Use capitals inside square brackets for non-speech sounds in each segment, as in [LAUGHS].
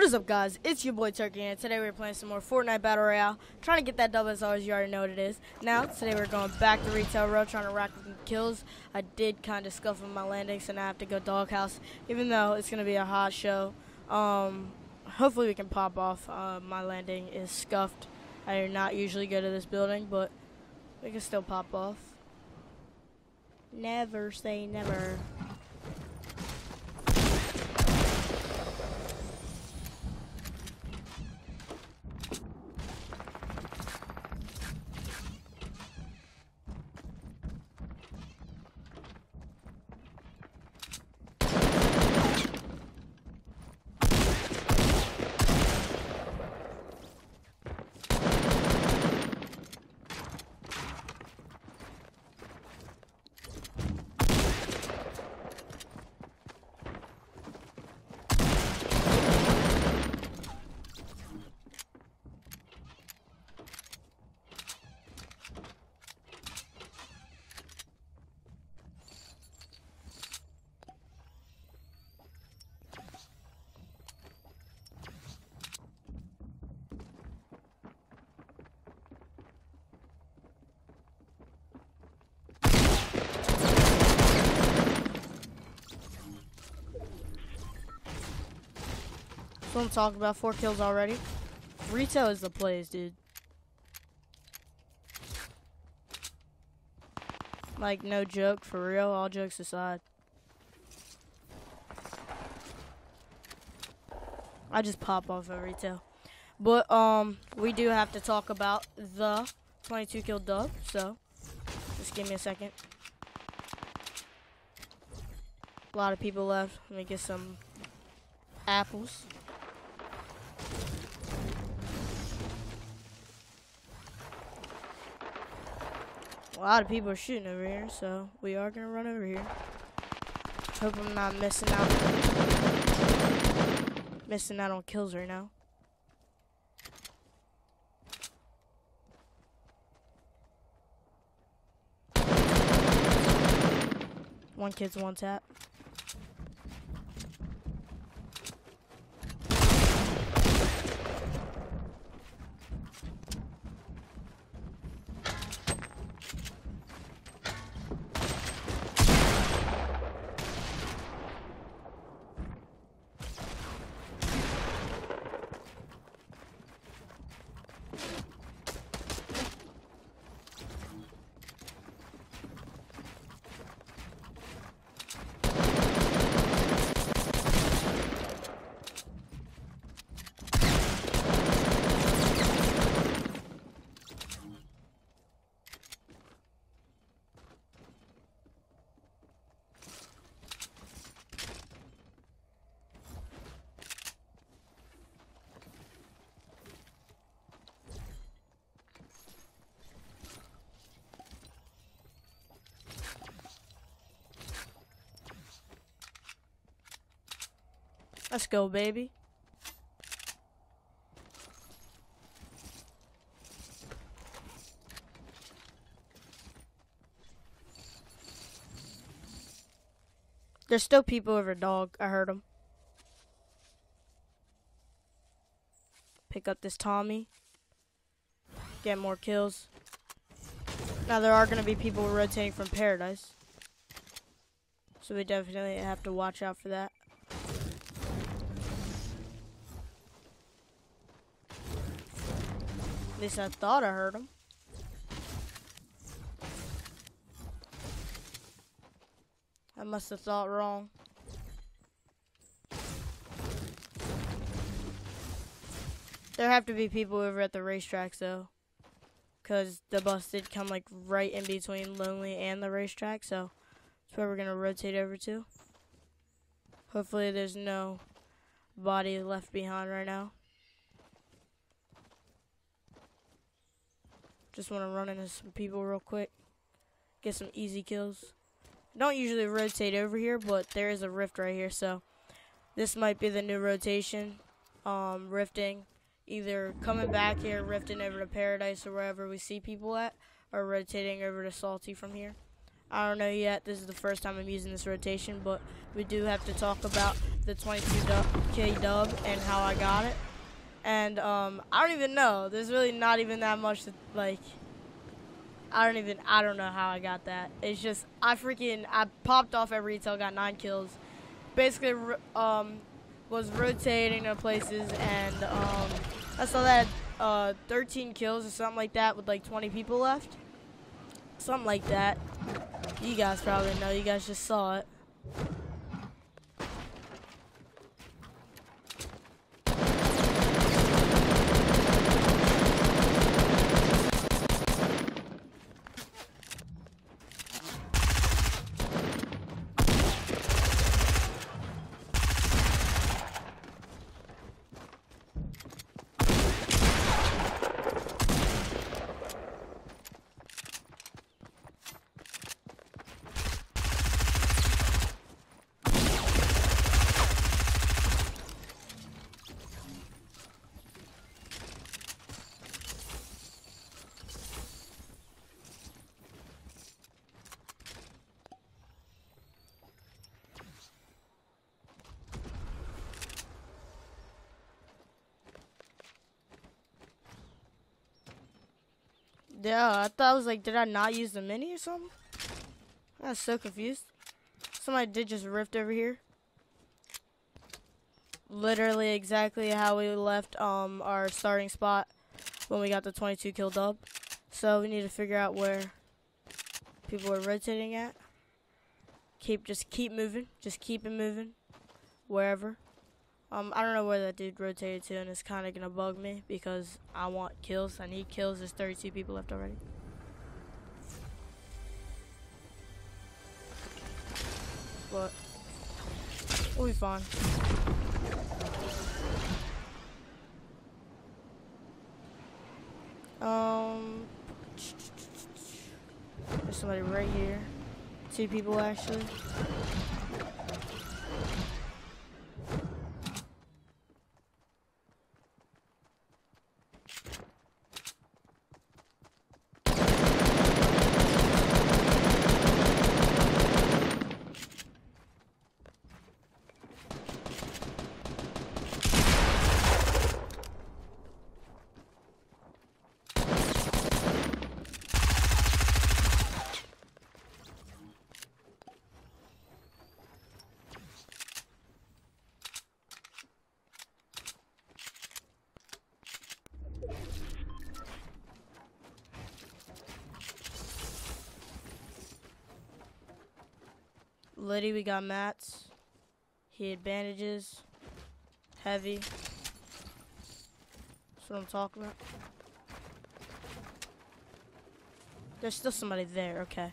Is up, guys? It's your boy Terka, and today we're playing some more Fortnite Battle Royale. Trying to get that double as always, you already know what it is. Now, today we're going back to Retail Row, trying to rack up some kills. I did kind of scuff my landing, so I have to go Doghouse, even though it's going to be a hot show. Um, hopefully we can pop off. Uh, my landing is scuffed. I do not usually go to this building, but we can still pop off. Never say never. That's what I'm talking about. Four kills already. Retail is the plays, dude. Like, no joke, for real, all jokes aside. I just pop off at retail. But, um, we do have to talk about the 22 kill dub, so just give me a second. A lot of people left. Let me get some apples. A lot of people are shooting over here, so we are gonna run over here. Hope I'm not missing out. Missing out on kills right now. One kid's one tap. Let's go, baby. There's still people over dog. I heard them. Pick up this Tommy. Get more kills. Now there are going to be people rotating from Paradise. So we definitely have to watch out for that. At least I thought I heard him. I must have thought wrong. There have to be people over at the racetrack, though. Because the bus did come like right in between Lonely and the racetrack. So that's where we're going to rotate over to. Hopefully there's no body left behind right now. Just want to run into some people real quick. Get some easy kills. Don't usually rotate over here, but there is a rift right here, so this might be the new rotation. Um, rifting, either coming back here, rifting over to Paradise or wherever we see people at, or rotating over to Salty from here. I don't know yet. This is the first time I'm using this rotation, but we do have to talk about the 22k dub and how I got it. And um, I don't even know. There's really not even that much like. I don't even. I don't know how I got that. It's just I freaking I popped off at retail, got nine kills. Basically, um, was rotating to places, and um, I saw that uh, 13 kills or something like that with like 20 people left. Something like that. You guys probably know. You guys just saw it. Yeah, I thought I was like, did I not use the mini or something? I was so confused. Somebody did just rift over here. Literally exactly how we left um our starting spot when we got the 22 kill dub. So we need to figure out where people are rotating at. Keep just keep moving, just keep it moving wherever. Um, I don't know where that dude rotated to, and it's kind of going to bug me because I want kills. I need kills. There's 32 people left already. But, we'll be fine. Um, there's somebody right here. Two people actually. Liddy, we got mats. He had bandages. Heavy. That's what I'm talking about. There's still somebody there, okay.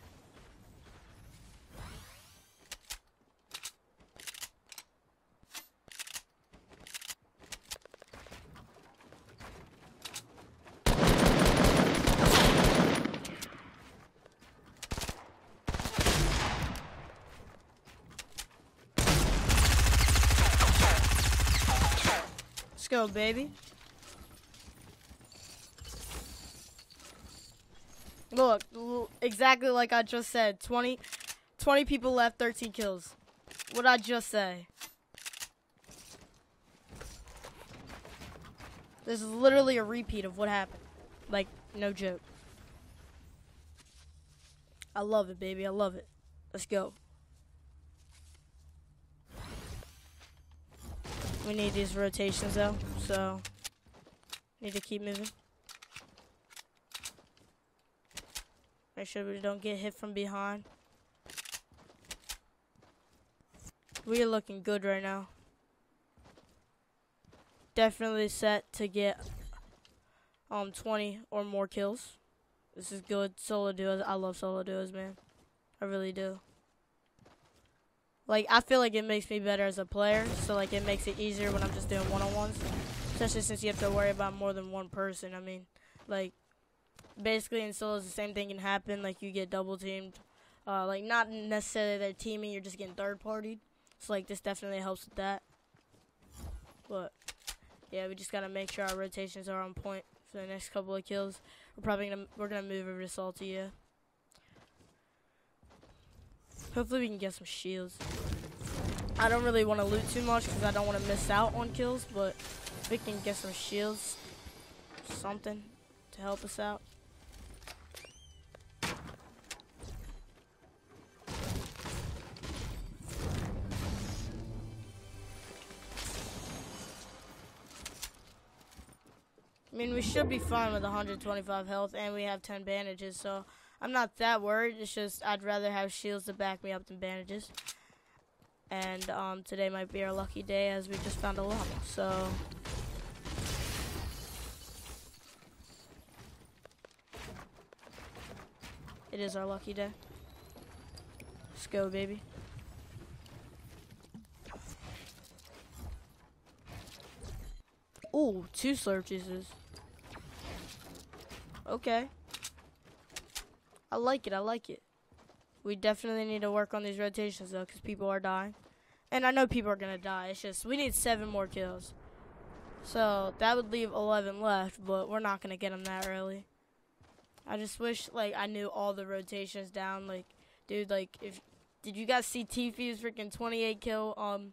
Go, baby. Look, exactly like I just said. 20, 20 people left, 13 kills. What I just say? This is literally a repeat of what happened. Like, no joke. I love it, baby. I love it. Let's go. We need these rotations though, so need to keep moving. Make sure we don't get hit from behind. We are looking good right now. Definitely set to get um 20 or more kills. This is good solo duos. I love solo duos, man. I really do like I feel like it makes me better as a player. So like it makes it easier when I'm just doing one-on-ones, especially since you have to worry about more than one person. I mean, like basically in solos the same thing can happen. Like you get double teamed, uh, like not necessarily they're teaming, you're just getting third partied. So like this definitely helps with that. But yeah, we just gotta make sure our rotations are on point for the next couple of kills. We're probably gonna we're gonna move over to Salty, yeah. Hopefully we can get some shields. I don't really want to loot too much because I don't want to miss out on kills, but we can get some shields, something to help us out. I mean, we should be fine with 125 health, and we have 10 bandages, so I'm not that worried. It's just I'd rather have shields to back me up than bandages. And um, today might be our lucky day as we just found a llama, so... It is our lucky day. Let's go, baby. Ooh, two slurp. Okay. I like it, I like it. We definitely need to work on these rotations, though, because people are dying. And I know people are going to die. It's just, we need seven more kills. So, that would leave 11 left, but we're not going to get them that early. I just wish, like, I knew all the rotations down. Like, dude, like, if... Did you guys see Tfue's freaking 28 kill, um,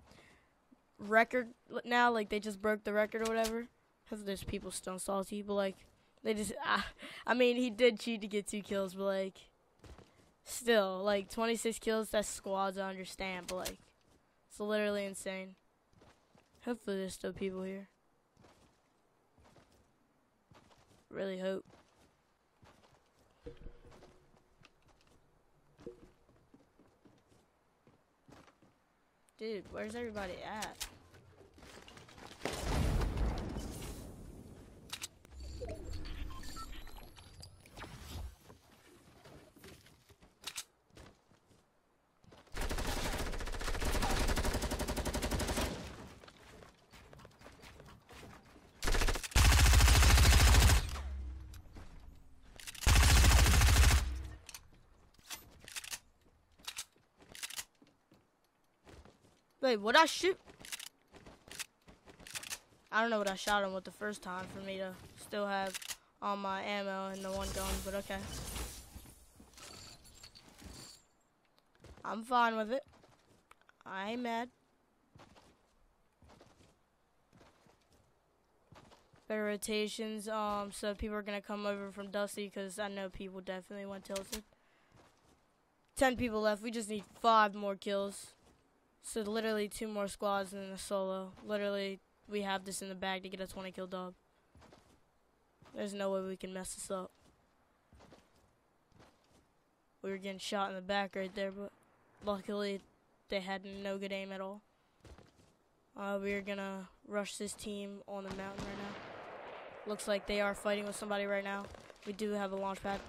record now? Like, they just broke the record or whatever? Because there's people still salty, but, like... They just, uh, [LAUGHS] I mean, he did cheat to get two kills, but like, still, like 26 kills, that's squads, I understand, but like, it's literally insane. Hopefully there's still people here. Really hope. Dude, where's everybody at? Wait, what I shoot? I don't know what I shot him with the first time for me to still have all my ammo and the one gun, but okay. I'm fine with it. I ain't mad. Better rotations, um, so people are gonna come over from Dusty because I know people definitely want tilted. Ten people left. We just need five more kills. So literally two more squads and a solo. Literally, we have this in the bag to get a 20 kill dub. There's no way we can mess this up. We were getting shot in the back right there, but luckily they had no good aim at all. Uh, we are gonna rush this team on the mountain right now. Looks like they are fighting with somebody right now. We do have a launch pad.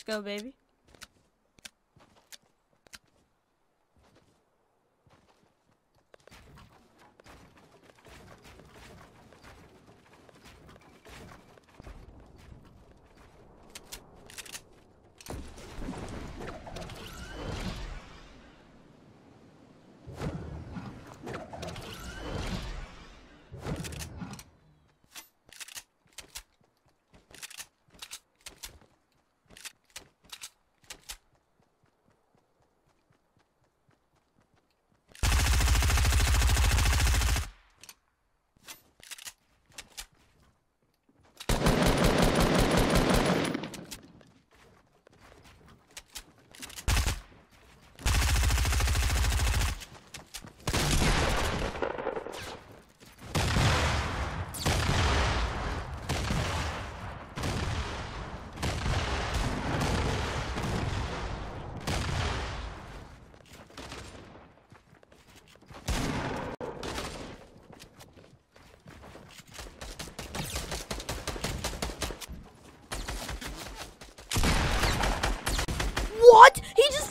Let's go, baby.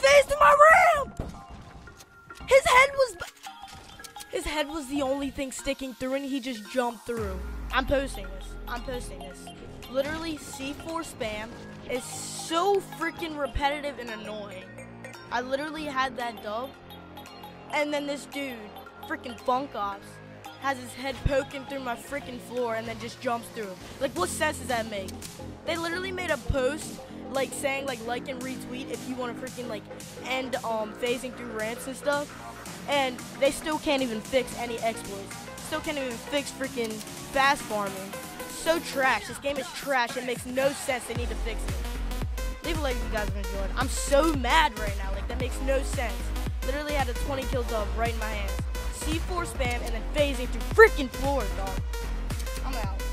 Phased through my ramp. His head was. His head was the only thing sticking through, and he just jumped through. I'm posting this. I'm posting this. Literally, C4 spam is so freaking repetitive and annoying. I literally had that dub, and then this dude, freaking Funk Ops, has his head poking through my freaking floor and then just jumps through. Like, what sense does that make? They literally made a post like saying like like and retweet if you want to freaking like end um phasing through rants and stuff, and they still can't even fix any exploits. Still can't even fix freaking fast farming. So trash. This game is trash. It makes no sense. They need to fix it. Leave a like if you guys have enjoyed. I'm so mad right now. Like that makes no sense. Literally had a 20 kill dub right in my hands. C4 spam and then phasing through freaking floors, dog. I'm out.